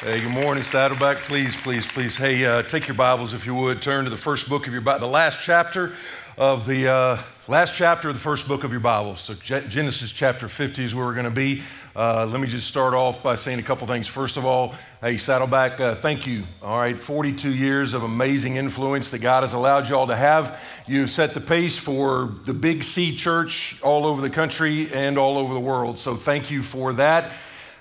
Hey, good morning, Saddleback. Please, please, please. Hey, uh, take your Bibles if you would. Turn to the first book of your Bible, the last chapter of the uh, last chapter of the first book of your Bible. So Genesis chapter 50 is where we're going to be. Uh, let me just start off by saying a couple things. First of all, hey, Saddleback, uh, thank you. All right, 42 years of amazing influence that God has allowed y'all to have. You've set the pace for the Big C church all over the country and all over the world. So thank you for that.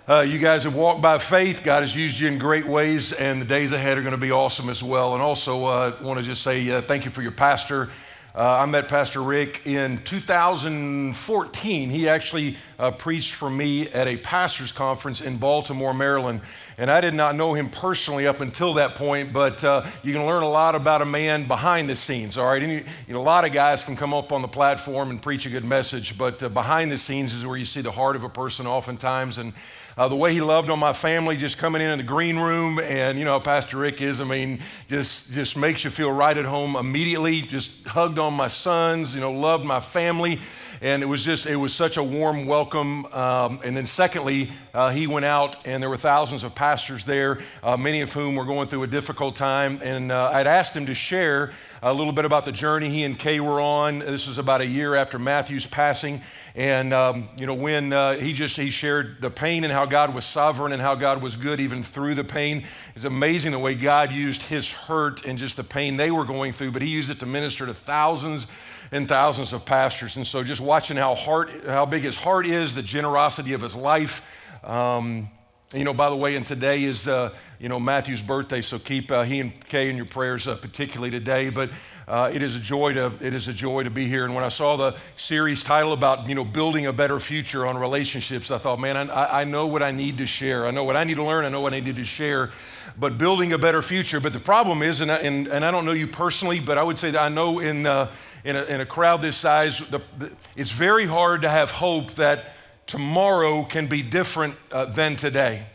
Uh, you guys have walked by faith. God has used you in great ways, and the days ahead are going to be awesome as well. And also, uh, want to just say uh, thank you for your pastor. Uh, I met Pastor Rick in 2014. He actually uh, preached for me at a pastor's conference in Baltimore, Maryland. And I did not know him personally up until that point, but uh, you can learn a lot about a man behind the scenes, all right? You, know, a lot of guys can come up on the platform and preach a good message, but behind the scenes is where you see the heart of a person oftentimes. And uh, the way he loved on my family, just coming in in the green room, and you know, Pastor Rick is, I mean, just just makes you feel right at home immediately. Just hugged on my sons, you know, loved my family, and it was just it was such a warm welcome. Um, and then secondly, uh, he went out, and there were thousands of pastors there, uh, many of whom were going through a difficult time, and uh, I'd asked him to share a little bit about the journey he and Kay were on. This was about a year after Matthew's passing. And, um, you know, when uh, he just, he shared the pain and how God was sovereign and how God was good even through the pain. It's amazing the way God used his hurt and just the pain they were going through, but he used it to minister to thousands and thousands of pastors. And so just watching how heart, how big his heart is, the generosity of his life. Um, you know, by the way, and today is, uh, you know, Matthew's birthday, so keep uh, he and Kay in your prayers, uh, particularly today. But uh, it is a joy to it is a joy to be here. And when I saw the series title about you know building a better future on relationships, I thought, man, I, I know what I need to share. I know what I need to learn. I know what I need to share. But building a better future. But the problem is, and I, and, and I don't know you personally, but I would say that I know in uh, in, a, in a crowd this size, the, the, it's very hard to have hope that tomorrow can be different uh, than today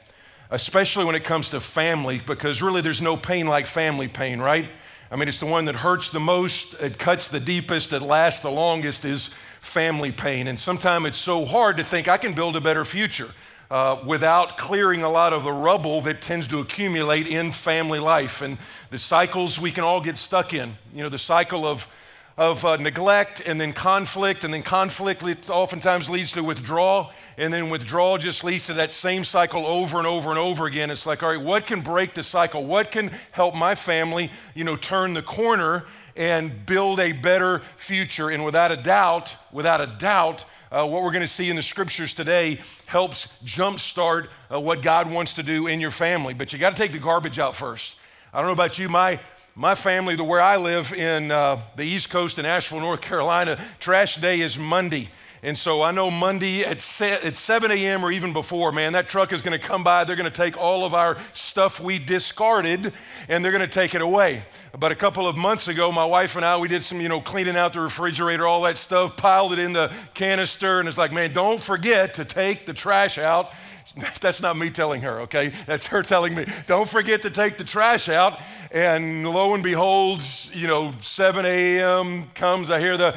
especially when it comes to family, because really there's no pain like family pain, right? I mean, it's the one that hurts the most, it cuts the deepest, it lasts the longest is family pain. And sometimes it's so hard to think I can build a better future uh, without clearing a lot of the rubble that tends to accumulate in family life and the cycles we can all get stuck in. You know, the cycle of of uh, neglect and then conflict, and then conflict oftentimes leads to withdrawal, and then withdrawal just leads to that same cycle over and over and over again. It's like, all right, what can break the cycle? What can help my family, you know, turn the corner and build a better future? And without a doubt, without a doubt, uh, what we're going to see in the scriptures today helps jumpstart uh, what God wants to do in your family. But you got to take the garbage out first. I don't know about you, my my family, the where I live in uh, the East Coast in Asheville, North Carolina, trash day is Monday. And so I know Monday at, at 7 a.m. or even before, man, that truck is going to come by. They're going to take all of our stuff we discarded and they're going to take it away. But a couple of months ago, my wife and I, we did some, you know, cleaning out the refrigerator, all that stuff, piled it in the canister. And it's like, man, don't forget to take the trash out That's not me telling her, okay? That's her telling me, don't forget to take the trash out. And lo and behold, you know, 7 a.m. comes, I hear the,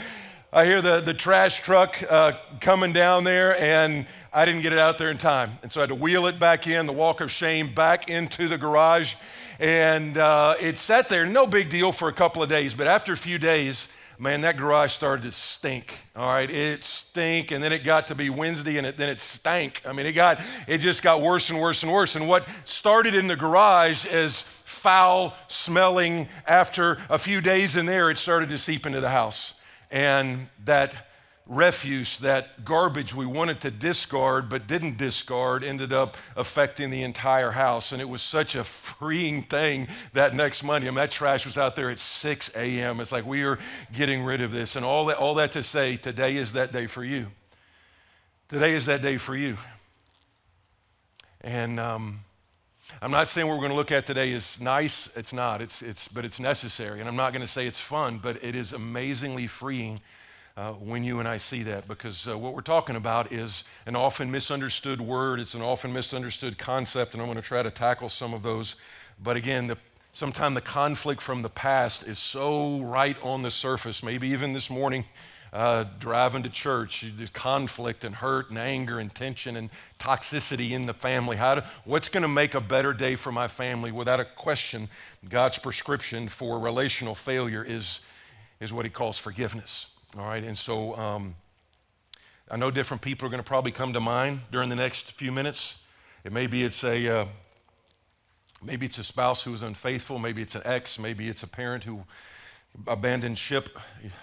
I hear the, the trash truck uh, coming down there, and I didn't get it out there in time. And so I had to wheel it back in, the walk of shame, back into the garage. And uh, it sat there, no big deal for a couple of days. But after a few days, man, that garage started to stink. All right, it stink, and then it got to be Wednesday, and it, then it stank. I mean, it got, it just got worse and worse and worse. And what started in the garage as foul smelling, after a few days in there, it started to seep into the house, and that refuse, that garbage we wanted to discard but didn't discard, ended up affecting the entire house. And it was such a freeing thing that next Monday. I mean, that trash was out there at 6 a.m. It's like we are getting rid of this. And all that, all that to say, today is that day for you. Today is that day for you. And um, I'm not saying what we're going to look at today is nice. It's not. It's, it's, but it's necessary. And I'm not going to say it's fun, but it is amazingly freeing uh, when you and I see that because uh, what we're talking about is an often misunderstood word, it's an often misunderstood concept, and I'm going to try to tackle some of those. But again, the, sometimes the conflict from the past is so right on the surface. Maybe even this morning, uh, driving to church, there's conflict and hurt and anger and tension and toxicity in the family. How what's going to make a better day for my family? Without a question, God's prescription for relational failure is, is what he calls forgiveness. All right, and so um, I know different people are going to probably come to mind during the next few minutes. It maybe it's a uh, maybe it's a spouse who is unfaithful, maybe it's an ex, maybe it's a parent who abandoned ship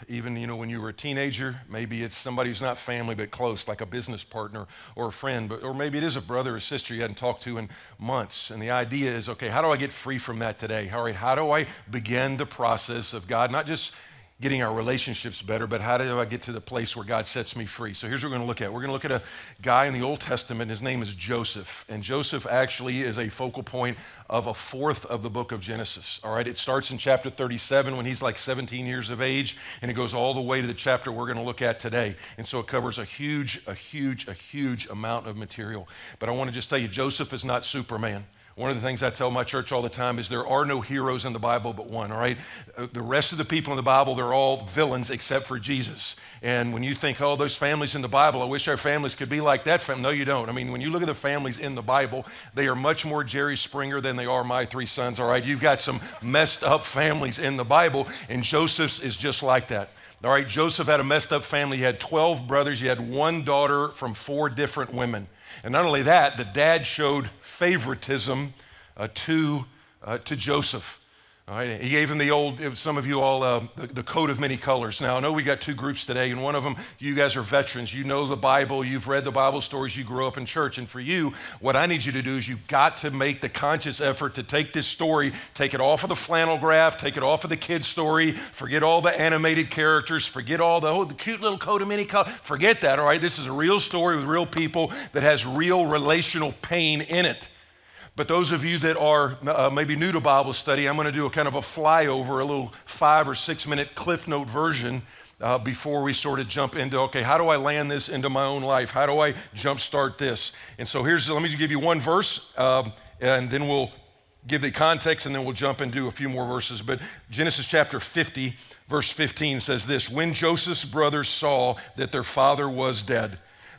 even you know when you were a teenager. Maybe it's somebody who's not family but close like a business partner or a friend but, or maybe it is a brother or sister you hadn't talked to in months. And the idea is okay how do i get free from that today? All right how do i begin the process of god not just getting our relationships better, but how do I get to the place where God sets me free? So here's what we're going to look at. We're going to look at a guy in the Old Testament. His name is Joseph. And Joseph actually is a focal point of a fourth of the book of Genesis. All right, it starts in chapter 37 when he's like 17 years of age, and it goes all the way to the chapter we're going to look at today. And so it covers a huge, a huge, a huge amount of material. But I want to just tell you, Joseph is not Superman. One of the things I tell my church all the time is there are no heroes in the Bible but one, all right? Uh, the rest of the people in the Bible, they're all villains except for Jesus. And when you think, oh, those families in the Bible, I wish our families could be like that family. No, you don't. I mean, when you look at the families in the Bible, they are much more Jerry Springer than they are my three sons, all right? You've got some messed up families in the Bible, and Joseph's is just like that. All right, Joseph had a messed up family. He had 12 brothers, he had one daughter from four different women. And not only that, the dad showed favoritism uh, to, uh, to Joseph. All right, he gave him the old, some of you all, uh, the, the, coat of many colors. Now, I know we got two groups today, and one of them, you guys are veterans. You know the Bible, you've read the Bible stories, you grew up in church. And for you, what I need you to do is you've got to make the conscious effort to take this story, take it off of the flannel graph, take it off of the kid's story, forget all the animated characters, forget all the, oh, the cute little coat of many colors. Forget that, all right? This is a real story with real people that has real relational pain in it. But those of you that are uh, maybe new to Bible study, I'm going to do a kind of a flyover, a little five or six minute cliff note version uh, before we sort of jump into okay, how do I land this into my own life? How do I jumpstart this? And so here's let me give you one verse, um, and then we'll give the context, and then we'll jump and do a few more verses. But Genesis chapter 50, verse 15 says this: When Joseph's brothers saw that their father was dead,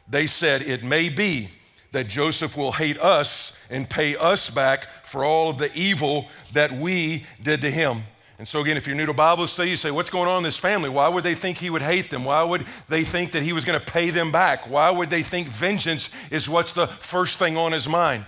they said, "It may be." That Joseph will hate us and pay us back for all of the evil that we did to him. And so, again, if you're new to Bible study, you say, What's going on in this family? Why would they think he would hate them? Why would they think that he was going to pay them back? Why would they think vengeance is what's the first thing on his mind?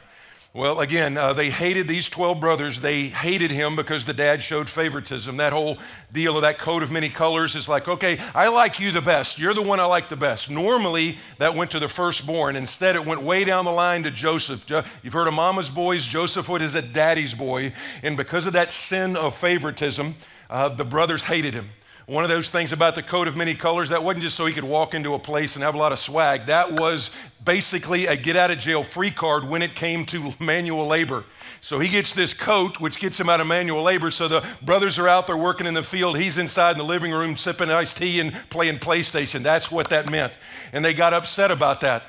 Well, again, uh, they hated these 12 brothers. They hated him because the dad showed favoritism. That whole deal of that coat of many colors is like, okay, I like you the best. You're the one I like the best. Normally, that went to the firstborn. Instead, it went way down the line to Joseph. You've heard of mama's boys. Joseph was a daddy's boy. And because of that sin of favoritism, uh, the brothers hated him. One of those things about the coat of many colors, that wasn't just so he could walk into a place and have a lot of swag. That was basically a get out of jail free card when it came to manual labor. So he gets this coat, which gets him out of manual labor. So the brothers are out there working in the field. He's inside in the living room sipping iced tea and playing PlayStation. That's what that meant. And they got upset about that.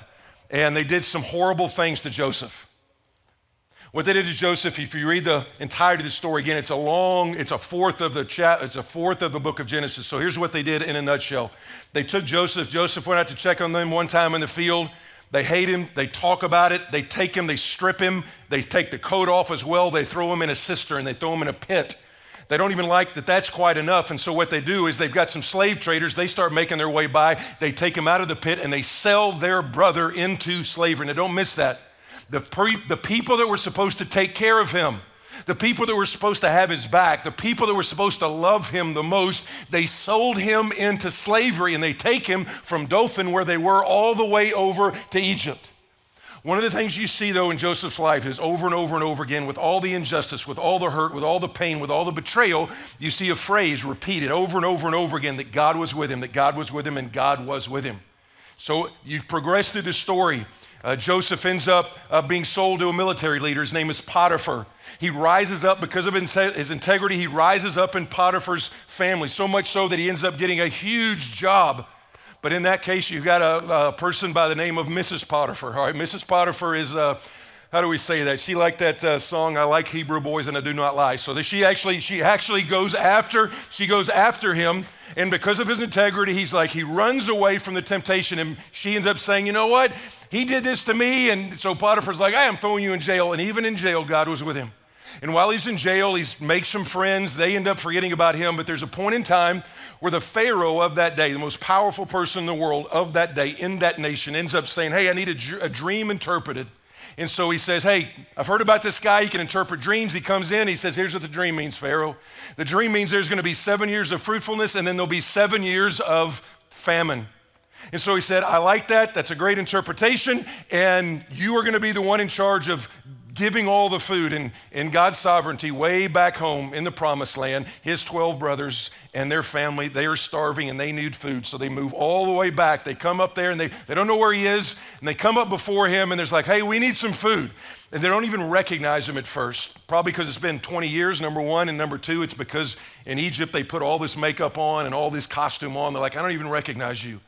And they did some horrible things to Joseph. What they did to Joseph, if you read the entirety of the story again, it's a long, it's a fourth of the chat, it's a fourth of the book of Genesis. So here's what they did in a nutshell. They took Joseph, Joseph went out to check on them one time in the field. They hate him, they talk about it, they take him, they strip him, they take the coat off as well, they throw him in a cistern, and they throw him in a pit. They don't even like that that's quite enough. And so what they do is they've got some slave traders, they start making their way by, they take him out of the pit and they sell their brother into slavery. Now don't miss that. The, pre- the people that were supposed to take care of him, the people that were supposed to have his back, the people that were supposed to love him the most, they sold him into slavery and they take him from Dothan, where they were, all the way over to Egypt. One of the things you see, though, in Joseph's life is over and over and over again, with all the injustice, with all the hurt, with all the pain, with all the betrayal, you see a phrase repeated over and over and over again that God was with him, that God was with him, and God was with him. So you progress through the story uh, Joseph ends up uh, being sold to a military leader. His name is Potiphar. He rises up because of his integrity, he rises up in Potiphar's family, so much so that he ends up getting a huge job. But in that case, you've got a, a person by the name of Mrs. Potiphar. All right, Mrs. Potiphar is. Uh, how do we say that? She liked that uh, song, I like Hebrew boys and I do not lie. So that she actually, she actually goes after, she goes after him. And because of his integrity, he's like, he runs away from the temptation. And she ends up saying, you know what? He did this to me. And so Potiphar's like, I am throwing you in jail. And even in jail, God was with him. And while he's in jail, he makes some friends. They end up forgetting about him. But there's a point in time where the Pharaoh of that day, the most powerful person in the world of that day, in that nation, ends up saying, Hey, I need a, a dream interpreted. And so he says, Hey, I've heard about this guy. He can interpret dreams. He comes in. He says, Here's what the dream means, Pharaoh. The dream means there's going to be seven years of fruitfulness and then there'll be seven years of famine. And so he said, I like that. That's a great interpretation. And you are going to be the one in charge of giving all the food and in God's sovereignty way back home in the promised land, his 12 brothers and their family, they are starving and they need food. So they move all the way back. They come up there and they, they don't know where he is. And they come up before him and there's like, hey, we need some food. And they don't even recognize him at first. Probably because it's been 20 years, number one. And number two, it's because in Egypt they put all this makeup on and all this costume on. They're like, I don't even recognize you.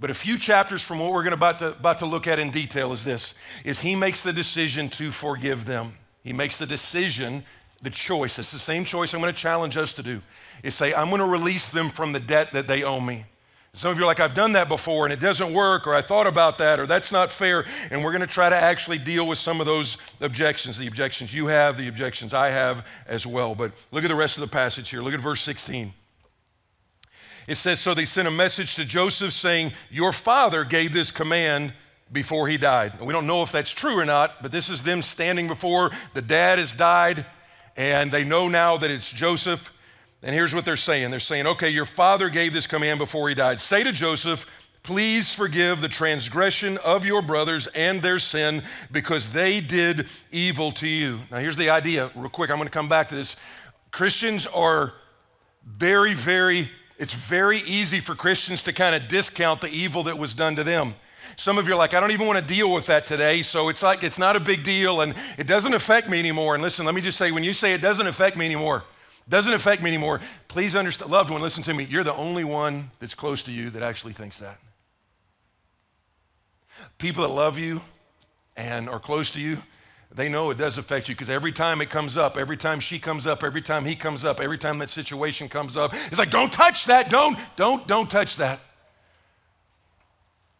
But a few chapters from what we're about, to about to look at in detail is this, is he makes the decision to forgive them. He makes the decision, the choice. It's the same choice I'm going to challenge us to do, is say, I'm going to release them from the debt that they owe me. Some of you are like, I've done that before and it doesn't work, or I thought about that, or that's not fair. And we're going to try to actually deal with some of those objections the objections you have, the objections I have as well. But look at the rest of the passage here. Look at verse 16. It says, So they sent a message to Joseph saying, Your father gave this command before he died. We don't know if that's true or not, but this is them standing before the dad has died, and they know now that it's Joseph. And here's what they're saying they're saying, Okay, your father gave this command before he died. Say to Joseph, Please forgive the transgression of your brothers and their sin because they did evil to you. Now, here's the idea, real quick. I'm going to come back to this. Christians are very, very it's very easy for Christians to kind of discount the evil that was done to them. Some of you are like, I don't even want to deal with that today, so it's like it's not a big deal and it doesn't affect me anymore. And listen, let me just say, when you say it doesn't affect me anymore, doesn't affect me anymore, please understand, loved one, listen to me. You're the only one that's close to you that actually thinks that. People that love you and are close to you, they know it does affect you because every time it comes up, every time she comes up, every time he comes up, every time that situation comes up, it's like, don't touch that, don't, don't, don't touch that.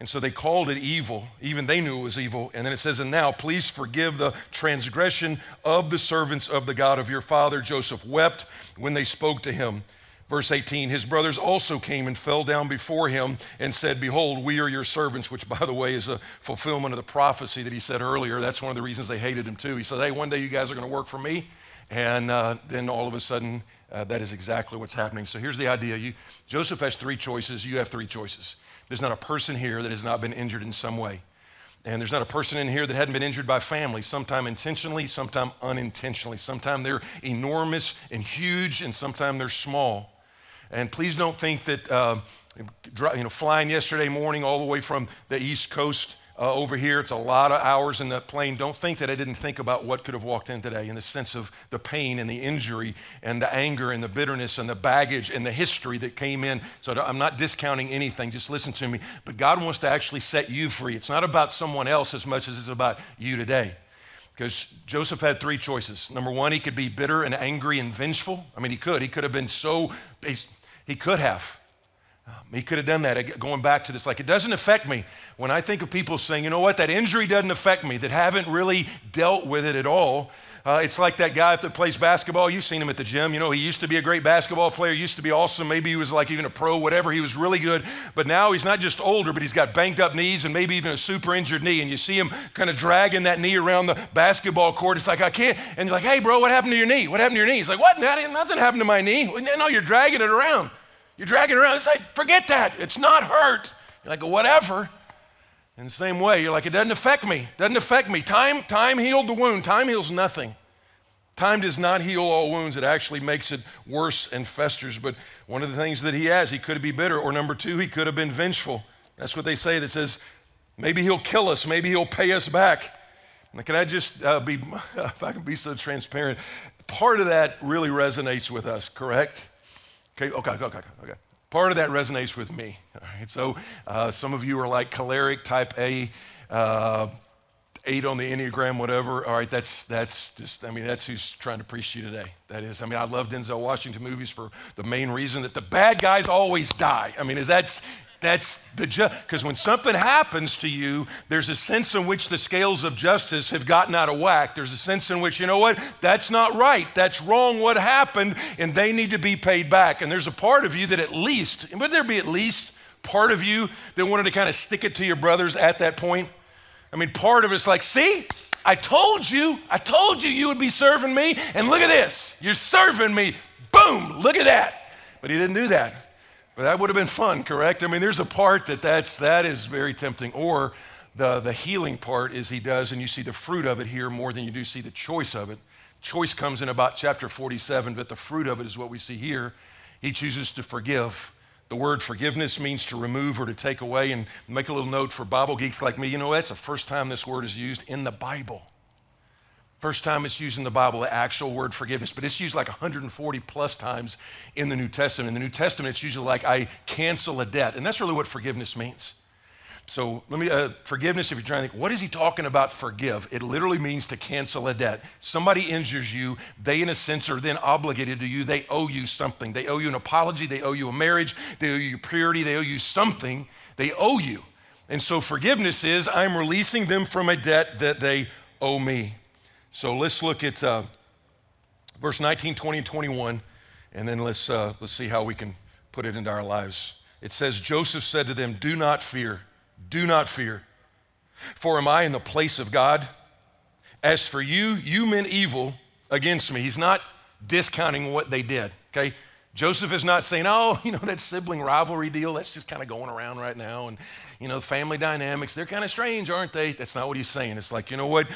And so they called it evil. Even they knew it was evil. And then it says, And now please forgive the transgression of the servants of the God of your father. Joseph wept when they spoke to him. Verse 18, his brothers also came and fell down before him and said, Behold, we are your servants, which, by the way, is a fulfillment of the prophecy that he said earlier. That's one of the reasons they hated him, too. He said, Hey, one day you guys are going to work for me. And uh, then all of a sudden, uh, that is exactly what's happening. So here's the idea you, Joseph has three choices, you have three choices. There's not a person here that has not been injured in some way. And there's not a person in here that hadn't been injured by family, sometime intentionally, sometime unintentionally. Sometime they're enormous and huge, and sometime they're small. And please don't think that, uh, you know, flying yesterday morning all the way from the East Coast uh, over here, it's a lot of hours in the plane. Don't think that I didn't think about what could have walked in today in the sense of the pain and the injury and the anger and the bitterness and the baggage and the history that came in. So I'm not discounting anything. Just listen to me. But God wants to actually set you free. It's not about someone else as much as it's about you today. Because Joseph had three choices. Number one, he could be bitter and angry and vengeful. I mean, he could. He could have been so, he could have. Um, he could have done that. Going back to this, like, it doesn't affect me. When I think of people saying, you know what, that injury doesn't affect me, that haven't really dealt with it at all, uh, it's like that guy that plays basketball. You've seen him at the gym. You know, he used to be a great basketball player, used to be awesome. Maybe he was like even a pro, whatever. He was really good. But now he's not just older, but he's got banked up knees and maybe even a super injured knee. And you see him kind of dragging that knee around the basketball court. It's like, I can't. And you're like, hey, bro, what happened to your knee? What happened to your knee? He's like, what? Nothing happened to my knee. No, you're dragging it around. You're dragging it around. It's like, forget that. It's not hurt. You're like, whatever. In the same way, you're like, it doesn't affect me. It doesn't affect me. Time, time healed the wound. Time heals nothing. Time does not heal all wounds, it actually makes it worse and festers. But one of the things that he has, he could be bitter. Or number two, he could have been vengeful. That's what they say that says, maybe he'll kill us, maybe he'll pay us back. Now, can I just uh, be, if I can be so transparent, part of that really resonates with us, correct? Okay, okay, okay, okay. Part of that resonates with me. All right, so uh, some of you are like choleric type A. Uh, eight on the Enneagram, whatever. All right, that's that's just. I mean, that's who's trying to preach to you today. That is. I mean, I love Denzel Washington movies for the main reason that the bad guys always die. I mean, is that's that's the because when something happens to you, there's a sense in which the scales of justice have gotten out of whack. There's a sense in which you know what, that's not right, that's wrong. What happened, and they need to be paid back. And there's a part of you that at least, would there be at least part of you that wanted to kind of stick it to your brothers at that point? I mean, part of it's like, see, I told you, I told you you would be serving me, and look at this, you're serving me. Boom, look at that. But he didn't do that. But that would have been fun, correct? I mean, there's a part that that's, that is very tempting. Or the, the healing part is he does, and you see the fruit of it here more than you do see the choice of it. Choice comes in about chapter 47, but the fruit of it is what we see here. He chooses to forgive. The word forgiveness means to remove or to take away. And make a little note for Bible geeks like me, you know, that's the first time this word is used in the Bible. First time it's used in the Bible, the actual word forgiveness, but it's used like 140 plus times in the New Testament. In the New Testament, it's usually like, I cancel a debt. And that's really what forgiveness means. So let me, uh, forgiveness, if you're trying to think, what is he talking about forgive? It literally means to cancel a debt. Somebody injures you, they in a sense are then obligated to you. They owe you something. They owe you an apology, they owe you a marriage, they owe you purity, they owe you something. They owe you. And so forgiveness is I'm releasing them from a debt that they owe me. So let's look at uh, verse 19, 20, and 21, and then let's, uh, let's see how we can put it into our lives. It says, Joseph said to them, Do not fear, do not fear, for am I in the place of God? As for you, you meant evil against me. He's not discounting what they did, okay? Joseph is not saying, oh, you know, that sibling rivalry deal, that's just kind of going around right now. And, you know, family dynamics, they're kind of strange, aren't they? That's not what he's saying. It's like, you know what?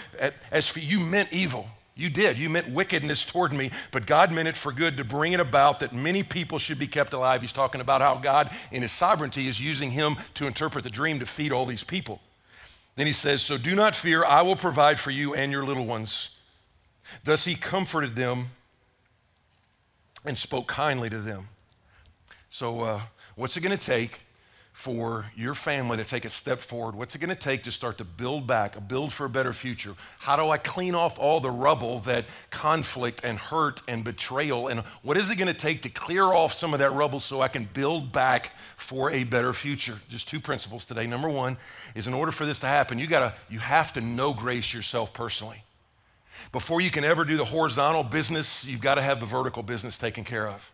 As for you meant evil. You did. You meant wickedness toward me, but God meant it for good to bring it about that many people should be kept alive. He's talking about how God, in his sovereignty, is using him to interpret the dream to feed all these people. Then he says, So do not fear, I will provide for you and your little ones. Thus he comforted them and spoke kindly to them. So, uh, what's it going to take for your family to take a step forward? What's it going to take to start to build back, build for a better future? How do I clean off all the rubble that conflict and hurt and betrayal? And what is it going to take to clear off some of that rubble so I can build back for a better future? Just two principles today. Number one is in order for this to happen, you gotta, you have to know grace yourself personally. Before you can ever do the horizontal business, you've got to have the vertical business taken care of.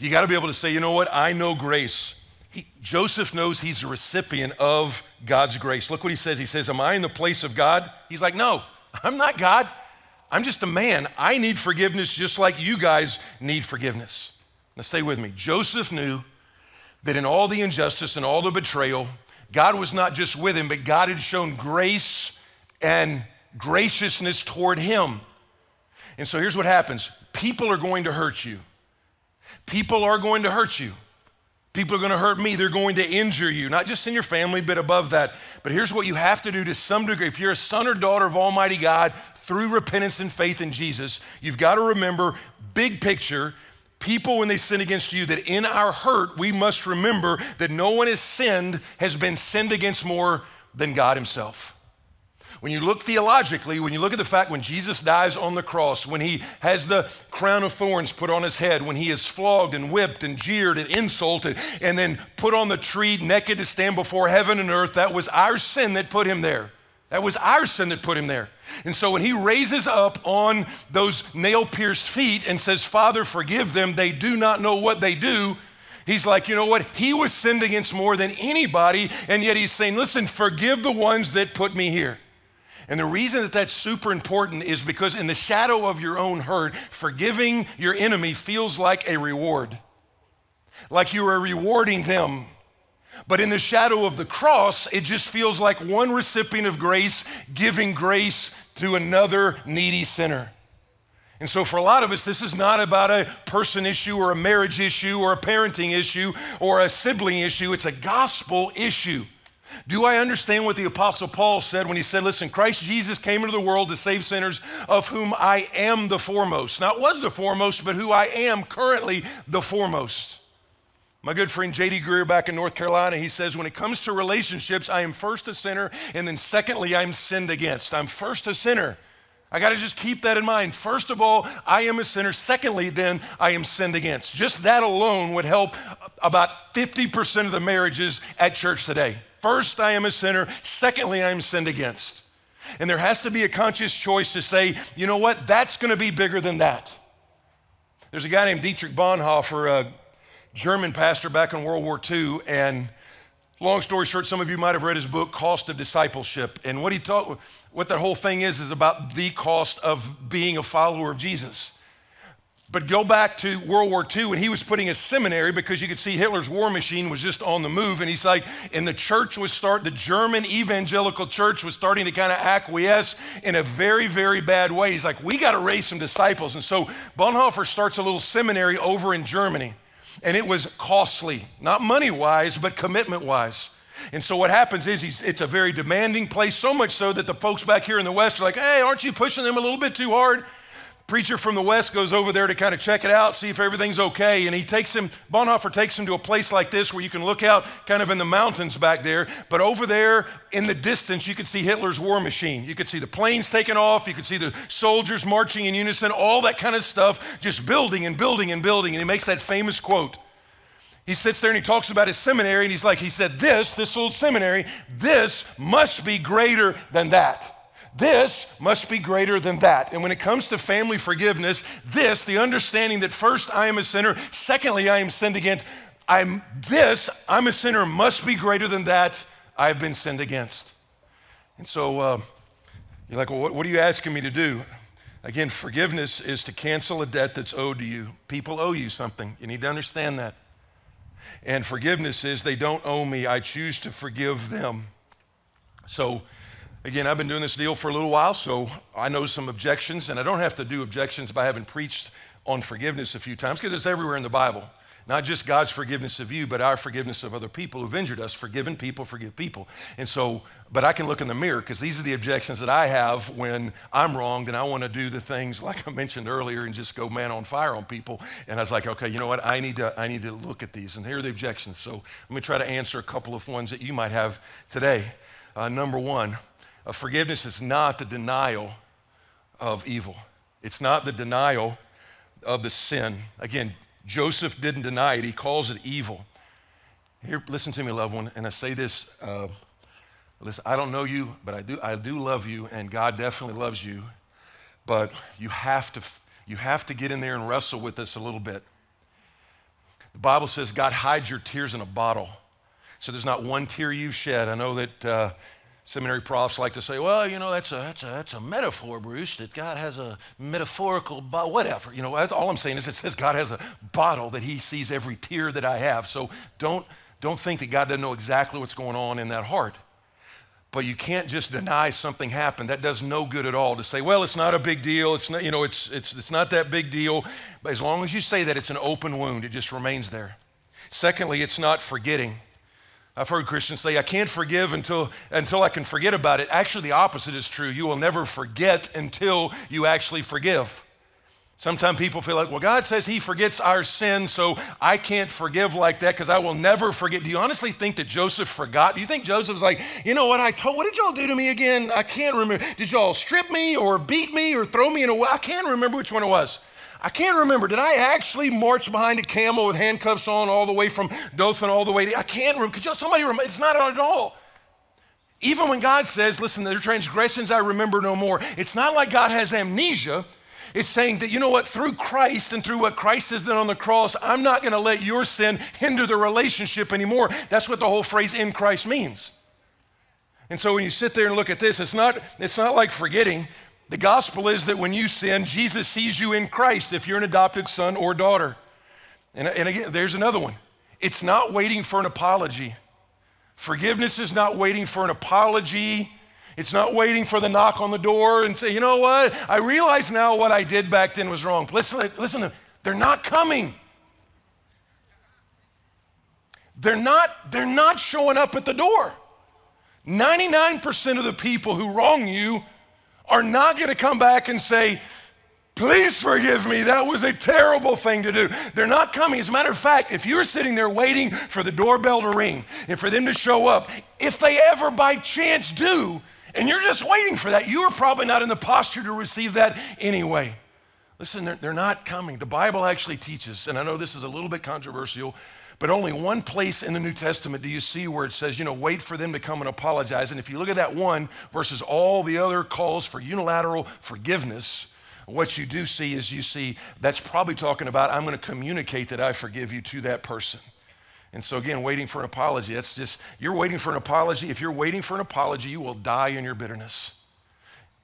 You got to be able to say, you know what, I know grace. He, Joseph knows he's a recipient of God's grace. Look what he says. He says, Am I in the place of God? He's like, No, I'm not God. I'm just a man. I need forgiveness just like you guys need forgiveness. Now, stay with me. Joseph knew that in all the injustice and all the betrayal, God was not just with him, but God had shown grace and graciousness toward him. And so here's what happens people are going to hurt you. People are going to hurt you. People are going to hurt me. They're going to injure you, not just in your family, but above that. But here's what you have to do to some degree. If you're a son or daughter of Almighty God through repentance and faith in Jesus, you've got to remember, big picture, people when they sin against you, that in our hurt, we must remember that no one has sinned, has been sinned against more than God Himself. When you look theologically, when you look at the fact when Jesus dies on the cross, when he has the crown of thorns put on his head, when he is flogged and whipped and jeered and insulted, and then put on the tree naked to stand before heaven and earth, that was our sin that put him there. That was our sin that put him there. And so when he raises up on those nail pierced feet and says, Father, forgive them, they do not know what they do. He's like, you know what? He was sinned against more than anybody, and yet he's saying, listen, forgive the ones that put me here. And the reason that that's super important is because in the shadow of your own hurt, forgiving your enemy feels like a reward, like you are rewarding them. But in the shadow of the cross, it just feels like one recipient of grace giving grace to another needy sinner. And so, for a lot of us, this is not about a person issue or a marriage issue or a parenting issue or a sibling issue. It's a gospel issue. Do I understand what the Apostle Paul said when he said, Listen, Christ Jesus came into the world to save sinners, of whom I am the foremost? Not was the foremost, but who I am currently the foremost. My good friend J.D. Greear back in North Carolina, he says, when it comes to relationships, I am first a sinner, and then secondly, I'm sinned against. I'm first a sinner. I got to just keep that in mind. First of all, I am a sinner. Secondly, then, I am sinned against. Just that alone would help about 50% of the marriages at church today. First, I am a sinner. Secondly, I am sinned against. And there has to be a conscious choice to say, you know what, that's going to be bigger than that. There's a guy named Dietrich Bonhoeffer, a German pastor back in World War II, and long story short, some of you might have read his book, Cost of Discipleship. And what he taught, what that whole thing is, is about the cost of being a follower of Jesus. But go back to World War II, and he was putting a seminary because you could see Hitler's war machine was just on the move. And he's like, and the church was start, the German evangelical church was starting to kind of acquiesce in a very, very bad way. He's like, we got to raise some disciples. And so Bonhoeffer starts a little seminary over in Germany. And it was costly, not money wise, but commitment wise. And so what happens is it's a very demanding place, so much so that the folks back here in the West are like, hey, aren't you pushing them a little bit too hard? Preacher from the west goes over there to kind of check it out, see if everything's okay. And he takes him, Bonhoeffer takes him to a place like this where you can look out kind of in the mountains back there. But over there in the distance, you could see Hitler's war machine. You could see the planes taking off. You could see the soldiers marching in unison, all that kind of stuff, just building and building and building. And he makes that famous quote. He sits there and he talks about his seminary, and he's like, he said, This, this old seminary, this must be greater than that. This must be greater than that. And when it comes to family forgiveness, this, the understanding that first I am a sinner, secondly I am sinned against, I'm this, I'm a sinner, must be greater than that. I've been sinned against. And so uh, you're like, well, what, what are you asking me to do? Again, forgiveness is to cancel a debt that's owed to you. People owe you something. You need to understand that. And forgiveness is they don't owe me, I choose to forgive them. So, Again, I've been doing this deal for a little while, so I know some objections, and I don't have to do objections by having preached on forgiveness a few times because it's everywhere in the Bible. Not just God's forgiveness of you, but our forgiveness of other people who've injured us. Forgiven people forgive people. And so, but I can look in the mirror because these are the objections that I have when I'm wronged and I want to do the things like I mentioned earlier and just go man on fire on people. And I was like, okay, you know what? I need to, I need to look at these. And here are the objections. So let me try to answer a couple of ones that you might have today. Uh, number one, forgiveness is not the denial of evil, it's not the denial of the sin. Again, Joseph didn't deny it, he calls it evil. Here, listen to me, loved one, and I say this. Uh, listen, I don't know you, but I do, I do love you, and God definitely loves you. But you have to, you have to get in there and wrestle with this a little bit. The Bible says God hides your tears in a bottle. So there's not one tear you've shed. I know that uh, Seminary profs like to say, well, you know, that's a, that's a, that's a metaphor, Bruce, that God has a metaphorical, bo- whatever. You know, all I'm saying is it says God has a bottle that he sees every tear that I have. So don't, don't think that God doesn't know exactly what's going on in that heart. But you can't just deny something happened. That does no good at all to say, well, it's not a big deal. It's not, you know, it's, it's, it's not that big deal. But as long as you say that, it's an open wound. It just remains there. Secondly, it's not forgetting. I've heard Christians say, I can't forgive until, until I can forget about it. Actually, the opposite is true. You will never forget until you actually forgive. Sometimes people feel like, well, God says He forgets our sins, so I can't forgive like that because I will never forget. Do you honestly think that Joseph forgot? Do you think Joseph's like, you know what I told, what did y'all do to me again? I can't remember. Did y'all strip me or beat me or throw me in a well? I can't remember which one it was. I can't remember. Did I actually march behind a camel with handcuffs on all the way from Dothan all the way to, I can't remember. Could you, somebody remember? It's not at all. Even when God says, listen, their transgressions I remember no more, it's not like God has amnesia. It's saying that, you know what, through Christ and through what Christ has done on the cross, I'm not going to let your sin hinder the relationship anymore. That's what the whole phrase in Christ means. And so when you sit there and look at this, it's not, it's not like forgetting. The gospel is that when you sin, Jesus sees you in Christ if you're an adopted son or daughter. And, and again, there's another one. It's not waiting for an apology. Forgiveness is not waiting for an apology. It's not waiting for the knock on the door and say, you know what? I realize now what I did back then was wrong. Listen, listen, they're not coming. They're not, they're not showing up at the door. 99% of the people who wrong you are not going to come back and say, Please forgive me. That was a terrible thing to do. They're not coming. As a matter of fact, if you're sitting there waiting for the doorbell to ring and for them to show up, if they ever by chance do, and you're just waiting for that, you are probably not in the posture to receive that anyway. Listen, they're, they're not coming. The Bible actually teaches, and I know this is a little bit controversial, but only one place in the New Testament do you see where it says, you know, wait for them to come and apologize. And if you look at that one versus all the other calls for unilateral forgiveness, what you do see is you see that's probably talking about, I'm going to communicate that I forgive you to that person. And so, again, waiting for an apology, that's just, you're waiting for an apology. If you're waiting for an apology, you will die in your bitterness.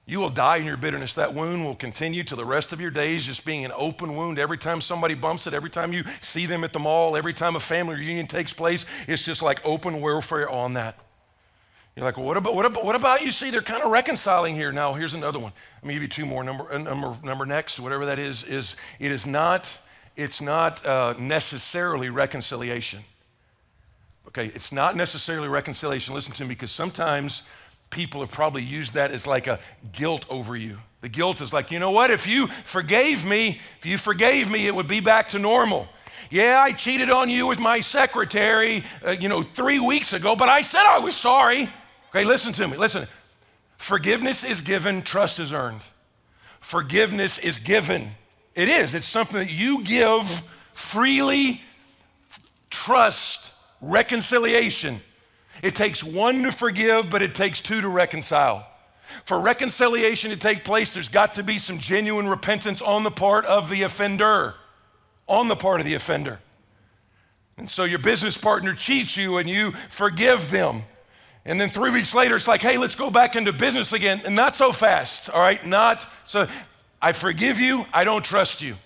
You will die in your bitterness. That wound will continue to the rest of your days, just being an open wound. Every time somebody bumps it, every time you see them at the mall, every time a family reunion takes place, it's just like open warfare on that. You're like, well, what about, what about, what about you see they're kind of reconciling here? Now, here's another one. Me give you two more. Number, uh, number, number next, whatever that is, is it is not, it's not uh, necessarily reconciliation. Okay, it's not necessarily reconciliation. Listen to me, because sometimes people have probably used that as like a guilt over you. The guilt is like, you know what? If you forgave me, if you forgave me, it would be back to normal. Yeah, I cheated on you with my secretary, uh, you know, three weeks ago, but I said I was sorry. Okay, listen to me. Listen. Forgiveness is given, trust is earned. Forgiveness is given. It is. It's something that you give freely, trust, reconciliation. It takes one to forgive, but it takes two to reconcile. For reconciliation to take place, there's got to be some genuine repentance on the part of the offender. On the part of the offender. And so your business partner cheats you and you forgive them. And then three weeks later, it's like, hey, let's go back into business again. And not so fast, all right? Not so. I forgive you, I don't trust you.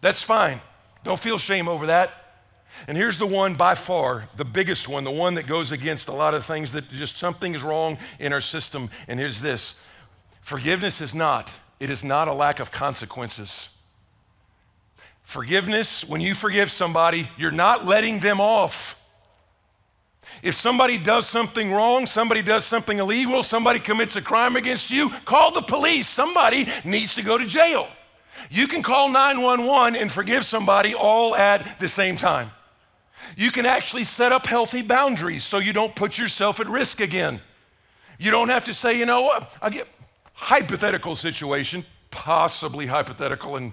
That's fine. Don't feel shame over that. And here's the one by far, the biggest one, the one that goes against a lot of things that just something is wrong in our system. And here's this forgiveness is not, it is not a lack of consequences. Forgiveness, when you forgive somebody, you're not letting them off. If somebody does something wrong, somebody does something illegal, somebody commits a crime against you, call the police. Somebody needs to go to jail. You can call 911 and forgive somebody all at the same time. You can actually set up healthy boundaries so you don't put yourself at risk again. You don't have to say, you know what, I get hypothetical situation, possibly hypothetical in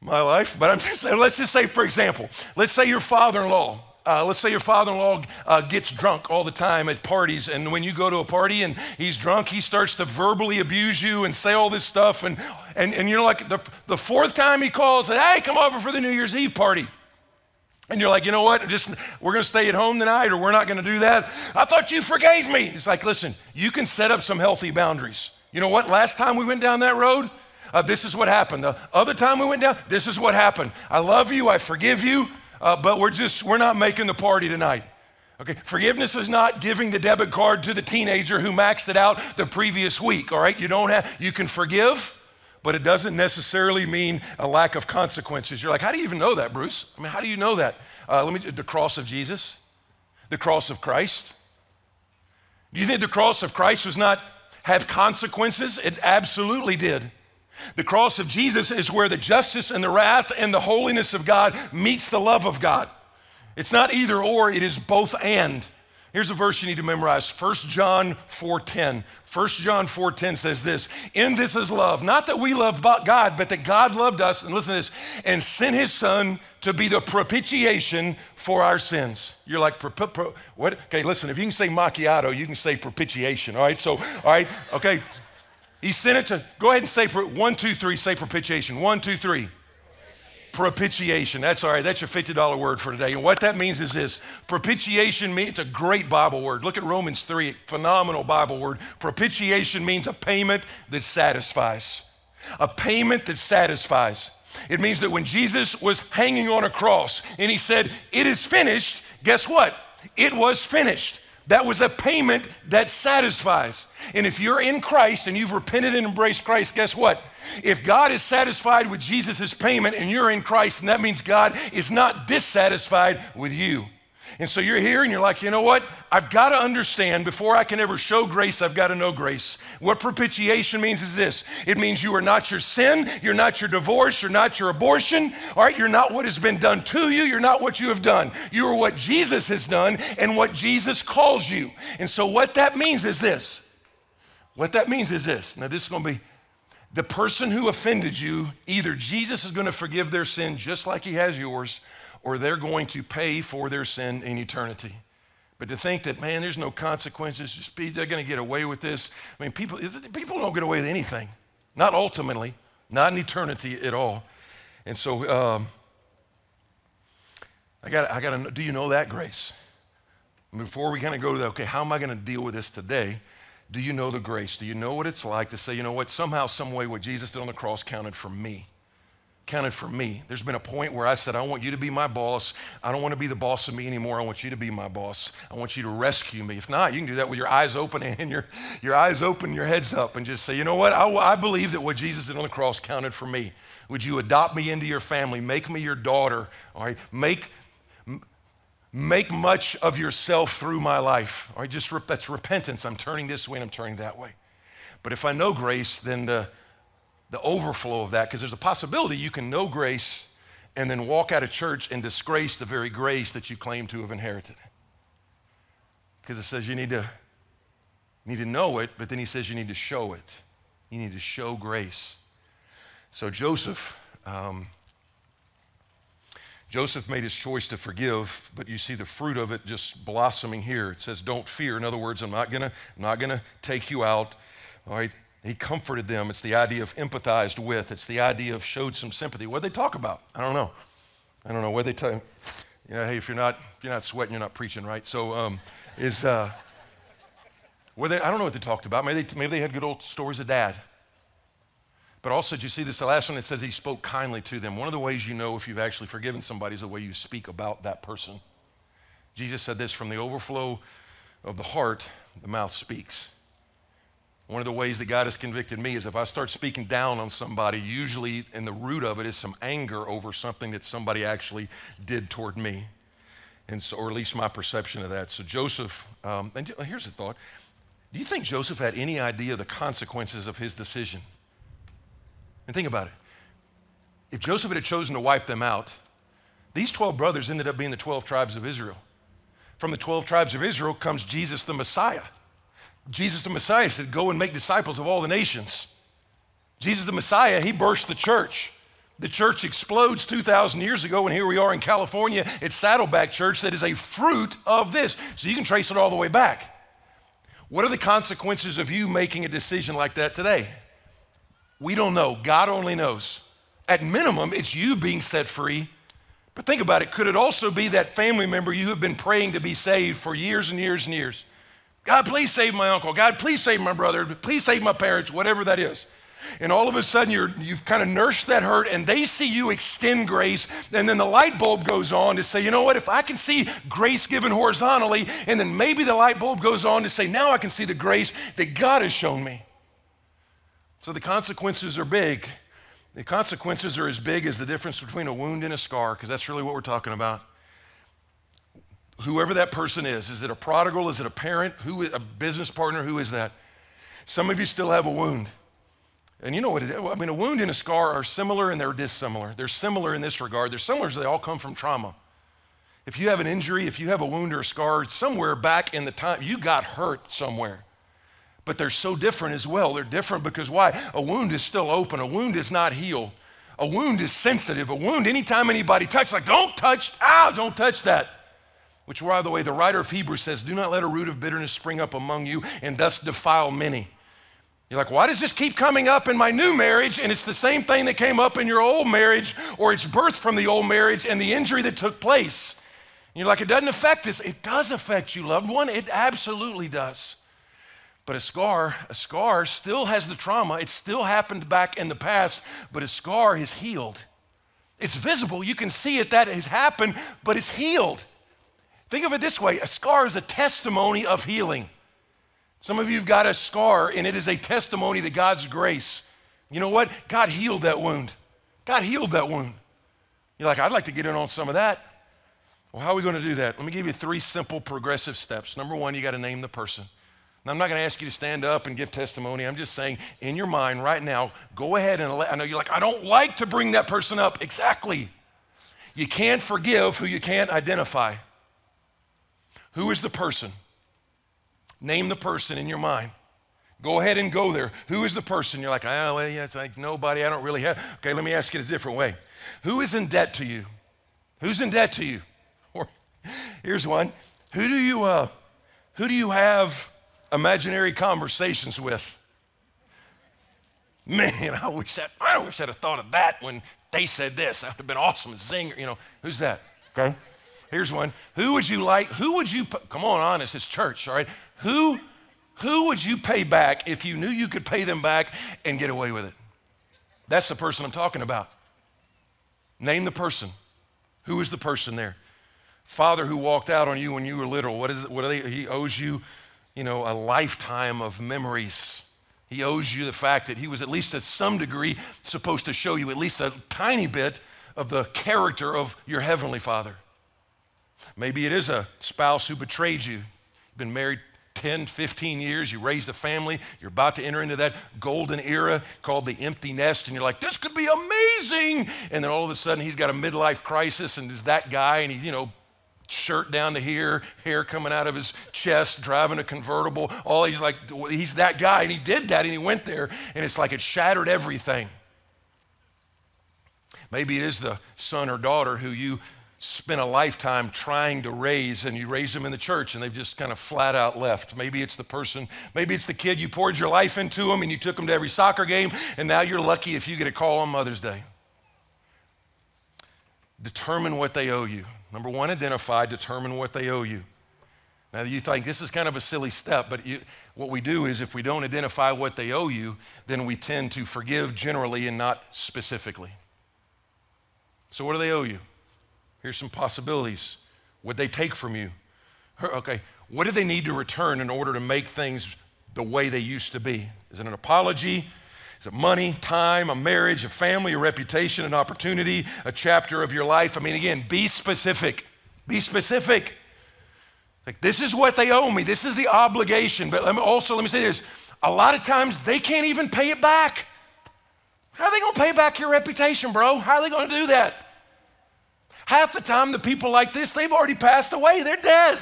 my life, but I'm just saying, let's just say, for example, let's say your father in law uh, let's say your father in law uh, gets drunk all the time at parties, and when you go to a party and he's drunk, he starts to verbally abuse you and say all this stuff. And, and, and you're like, the, the fourth time he calls, and hey, come over for the New Year's Eve party. And you're like, you know what? Just we're going to stay at home tonight, or we're not going to do that. I thought you forgave me. It's like, listen, you can set up some healthy boundaries. You know what? Last time we went down that road, uh, this is what happened. The other time we went down, this is what happened. I love you. I forgive you uh, but we're just, we're not making the party tonight. Okay, forgiveness is not giving the debit card to the teenager who maxed it out the previous week, all right? You don't have, you can forgive, but it doesn't necessarily mean a lack of consequences. You're like, how do you even know that, Bruce? I mean, how do you know that? Uh, let me, the cross of Jesus, the cross of Christ. Do you think the cross of Christ was not have consequences? It absolutely did. The cross of Jesus is where the justice and the wrath and the holiness of God meets the love of God. It's not either or, it is both and. Here's a verse you need to memorize 1 John 4:10. 1 John 4:10 says this, "In this is love, not that we love God, but that God loved us and listen to this, and sent his son to be the propitiation for our sins." You're like pro, pro, what? Okay, listen, if you can say macchiato, you can say propitiation, all right? So, all right, okay. He sent it to, go ahead and say one, two, three, say propitiation. One, two, three. Propitiation. That's all right. That's your $50 word for today. And what that means is this propitiation means it's a great Bible word. Look at Romans 3, phenomenal Bible word. Propitiation means a payment that satisfies. A payment that satisfies. It means that when Jesus was hanging on a cross and he said, It is finished, guess what? It was finished. That was a payment that satisfies. And if you're in Christ and you've repented and embraced Christ, guess what? If God is satisfied with Jesus' payment and you're in Christ, then that means God is not dissatisfied with you. And so you're here and you're like, you know what? I've got to understand before I can ever show grace, I've got to know grace. What propitiation means is this it means you are not your sin, you're not your divorce, you're not your abortion, all right? You're not what has been done to you, you're not what you have done. You are what Jesus has done and what Jesus calls you. And so what that means is this. What that means is this. Now, this is going to be the person who offended you, either Jesus is going to forgive their sin just like he has yours or they're going to pay for their sin in eternity. But to think that, man, there's no consequences, they're going to get away with this. I mean, people, people don't get away with anything, not ultimately, not in eternity at all. And so, um, I got, I got to. Do you know that grace? Before we kind of go to that, okay, how am I going to deal with this today? Do you know the grace? Do you know what it's like to say, you know what, somehow, some way, what Jesus did on the cross counted for me? Counted for me. There's been a point where I said, I want you to be my boss. I don't want to be the boss of me anymore. I want you to be my boss. I want you to rescue me. If not, you can do that with your eyes open and your, your eyes open, your heads up, and just say, you know what? I, I believe that what Jesus did on the cross counted for me. Would you adopt me into your family? Make me your daughter. All right? Make, make much of yourself through my life. All right? Just that's repentance. I'm turning this way and I'm turning that way. But if I know grace, then the the overflow of that, because there's a possibility you can know grace and then walk out of church and disgrace the very grace that you claim to have inherited. Because it says you need to, need to know it, but then he says you need to show it. You need to show grace. So Joseph, um, Joseph made his choice to forgive, but you see the fruit of it just blossoming here. It says, "Don't fear." In other words, I'm not gonna, I'm not gonna take you out. All right, he comforted them. It's the idea of empathized with. It's the idea of showed some sympathy. What they talk about? I don't know. I don't know. What they tell you know, hey, if you're not if you're not sweating, you're not preaching, right? So um, is uh, were they, I don't know what they talked about. Maybe they, maybe they had good old stories of dad. But also, did you see this? The last one, it says he spoke kindly to them. One of the ways you know if you've actually forgiven somebody is the way you speak about that person. Jesus said this from the overflow of the heart, the mouth speaks. One of the ways that God has convicted me is if I start speaking down on somebody, usually in the root of it is some anger over something that somebody actually did toward me. And so, or at least my perception of that. So Joseph, um, and here's a thought. Do you think Joseph had any idea of the consequences of his decision? And think about it. If Joseph had chosen to wipe them out, these 12 brothers ended up being the 12 tribes of Israel. From the 12 tribes of Israel comes Jesus the Messiah. Jesus the Messiah said, Go and make disciples of all the nations. Jesus the Messiah, he burst the church. The church explodes 2,000 years ago, and here we are in California It's Saddleback Church that is a fruit of this. So you can trace it all the way back. What are the consequences of you making a decision like that today? We don't know. God only knows. At minimum, it's you being set free. But think about it. Could it also be that family member you have been praying to be saved for years and years and years? God, please save my uncle. God, please save my brother. Please save my parents, whatever that is. And all of a sudden, you have kind of nursed that hurt, and they see you extend grace. And then the light bulb goes on to say, you know what? If I can see grace given horizontally, and then maybe the light bulb goes on to say, now I can see the grace that God has shown me. So the consequences are big. The consequences are as big as the difference between a wound and a scar, because that's really what we're talking about whoever that person is. Is it a prodigal? Is it a parent? Who a business partner? Who is that? Some of you still have a wound. And you know what it is? I mean, a wound and a scar are similar and they're dissimilar. They're similar in this regard. They're similar as they all come from trauma. If you have an injury, if you have a wound or a scar, somewhere back in the time, you got hurt somewhere. But they're so different as well. They're different because why? A wound is still open, a wound is not healed. A wound is sensitive. A wound, anytime anybody touches, like, don't touch, ow, don't touch that which, by the way, the writer of Hebrews says, Do not let a root of bitterness spring up among you and thus defile many. You're like, why does this keep coming up in my new marriage? And it's the same thing that came up in your old marriage, or it's birthed from the old marriage and the injury that took place. And you're like, it doesn't affect us. It does affect you, loved one. It absolutely does. But a scar, a scar still has the trauma. It still happened back in the past, but a scar is healed. It's visible. You can see it that has happened, but it's healed. Think of it this way a scar is a testimony of healing. Some of you have got a scar, and it is a testimony to God's grace. You know what? God healed that wound. God healed that wound. You're like, I'd like to get in on some of that. Well, how are we going to do that? Let me give you three simple progressive steps. Number one, you got to name the person. Now, I'm not going to ask you to stand up and give testimony. I'm just saying, in your mind right now, go ahead and let, I know you're like, I don't like to bring that person up. Exactly. You can't forgive who you can't identify. Who is the person? Name the person in your mind. Go ahead and go there. Who is the person? You're like, oh, well, yeah, it's like nobody. I don't really have. Okay, let me ask it a different way. Who is in debt to you? Who's in debt to you? Or here's one. Who do you uh, who do you have imaginary conversations with? Man, I wish that I wish I'd have thought of that when they said this. That would have been awesome. Zinger, you know, who's that? Okay. Here's one. Who would you like? Who would you come on, honest, it's church, all right? Who who would you pay back if you knew you could pay them back and get away with it? That's the person I'm talking about. Name the person. Who is the person there? Father who walked out on you when you were little. What is it? What are they? He owes you, you know, a lifetime of memories. He owes you the fact that he was at least to some degree supposed to show you at least a tiny bit of the character of your heavenly father. Maybe it is a spouse who betrayed you. You've been married 10, 15 years, you raised a family, you're about to enter into that golden era called the empty nest, and you're like, this could be amazing. And then all of a sudden, he's got a midlife crisis and is that guy, and he, you know, shirt down to here, hair coming out of his chest, driving a convertible. All he's like, he's that guy, and he did that, and he went there, and it's like it shattered everything. Maybe it is the son or daughter who you spent a lifetime trying to raise and you raised them in the church and they've just kind of flat out left. Maybe it's the person, maybe it's the kid you poured your life into them and you took them to every soccer game and now you're lucky if you get a call on Mother's Day. Determine what they owe you. Number one, identify, determine what they owe you. Now, you think this is kind of a silly step, but you, what we do is if we don't identify what they owe you, then we tend to forgive generally and not specifically. So, what do they owe you? Here's some possibilities. What they take from you? Okay, what do they need to return in order to make things the way they used to be? Is it an apology? Is it money, time, a marriage, a family, a reputation, an opportunity, a chapter of your life? I mean, again, be specific. Be specific. Like, this is what they owe me. This is the obligation. But let me also, let me say this a lot of times they can't even pay it back. How are they going to pay back your reputation, bro? How are they going to do that? Half the time, the people like this, they've already passed away, they're dead.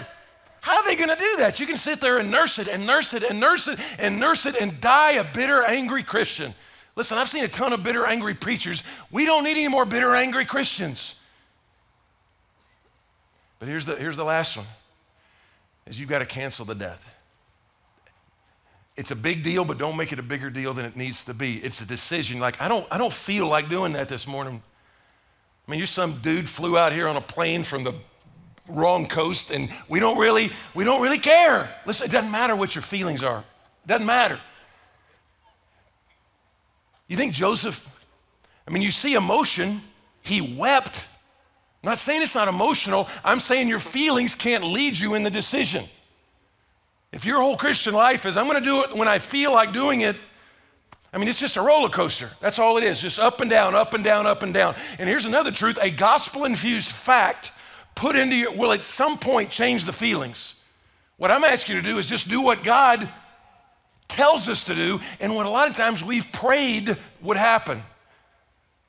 How are they going to do that? You can sit there and nurse it and nurse it and nurse it and nurse it and die a bitter, angry Christian. Listen, I've seen a ton of bitter, angry preachers. We don't need any more bitter, angry Christians. But here's the, here's the last one is you've got to cancel the debt. It's a big deal, but don't make it a bigger deal than it needs to be. It's a decision. Like, I don't, I don't feel like doing that this morning. I mean, you're some dude flew out here on a plane from the wrong coast, and we don't really, we don't really care. Listen, it doesn't matter what your feelings are. It doesn't matter. You think Joseph, I mean, you see emotion, he wept. I'm not saying it's not emotional, I'm saying your feelings can't lead you in the decision. If your whole Christian life is, I'm gonna do it when I feel like doing it, I mean, it's just a roller coaster. That's all it is, just up and down, up and down, up and down. And here's another truth a gospel infused fact put into your will at some point change the feelings. What I'm asking you to do is just do what God tells us to do, and what a lot of times we've prayed would happen.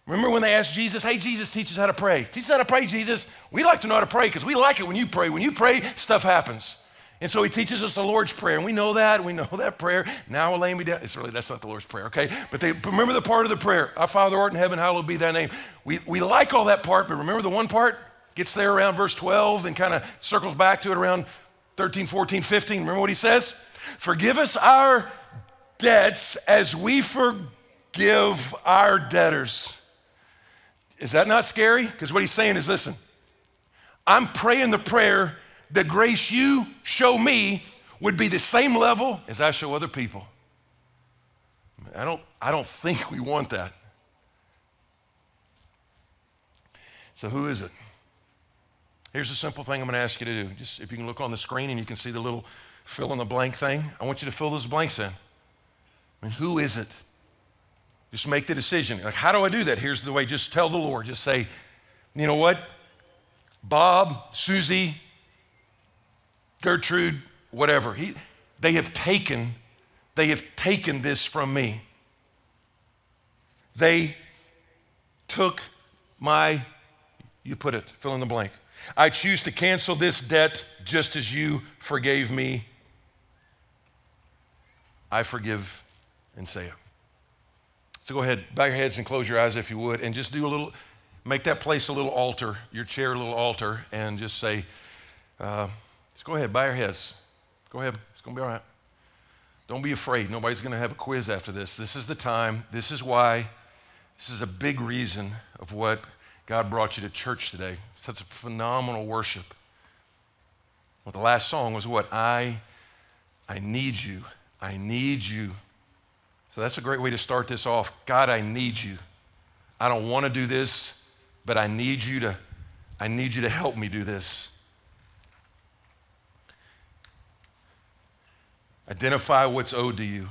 Remember when they asked Jesus, Hey, Jesus, teach us how to pray. Teach us how to pray, Jesus. We like to know how to pray because we like it when you pray. When you pray, stuff happens. And so he teaches us the Lord's Prayer, and we know that. We know that prayer. Now will lay me down. It's really, that's not the Lord's Prayer, okay? But they remember the part of the prayer Our Father art in heaven, hallowed be thy name. We, we like all that part, but remember the one part? Gets there around verse 12 and kind of circles back to it around 13, 14, 15. Remember what he says? Forgive us our debts as we forgive our debtors. Is that not scary? Because what he's saying is listen, I'm praying the prayer the grace you show me would be the same level as I show other people. I don't, I don't think we want that. So, who is it? Here's a simple thing I'm going to ask you to do. Just if you can look on the screen and you can see the little fill in the blank thing, I want you to fill those blanks in. I mean, who is it? Just make the decision. Like, how do I do that? Here's the way just tell the Lord. Just say, you know what? Bob, Susie, Gertrude, whatever. He, they have taken, they have taken this from me. They took my, you put it, fill in the blank. I choose to cancel this debt just as you forgave me. I forgive and say it. So go ahead, bow your heads and close your eyes if you would, and just do a little, make that place a little altar, your chair a little altar, and just say, uh, just go ahead, bow your heads. Go ahead, it's going to be all right. Don't be afraid. Nobody's going to have a quiz after this. This is the time. This is why. This is a big reason of what God brought you to church today. Such a phenomenal worship. Well, the last song was what? I, I need you. I need you. So that's a great way to start this off. God, I need you. I don't want to do this, but I need you to, I need you to help me do this. Identify what's owed to you.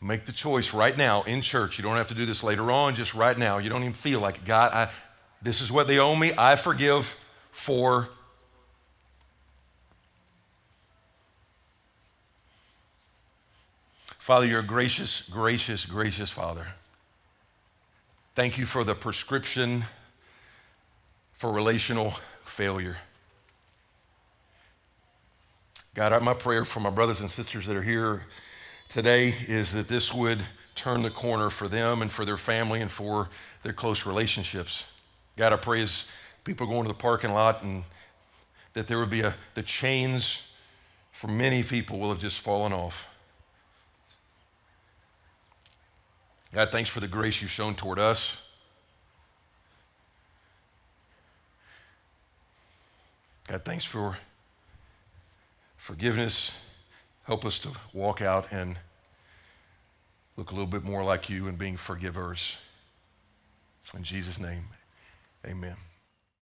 Make the choice right now in church. You don't have to do this later on, just right now. You don't even feel like, God, I, this is what they owe me. I forgive for Father, you're a gracious, gracious, gracious Father. Thank you for the prescription for relational failure. God, my prayer for my brothers and sisters that are here today is that this would turn the corner for them and for their family and for their close relationships. God, I pray as people go into the parking lot and that there would be a, the chains for many people will have just fallen off. God, thanks for the grace you've shown toward us. God, thanks for forgiveness. Help us to walk out and look a little bit more like you and being forgivers. In Jesus' name, amen.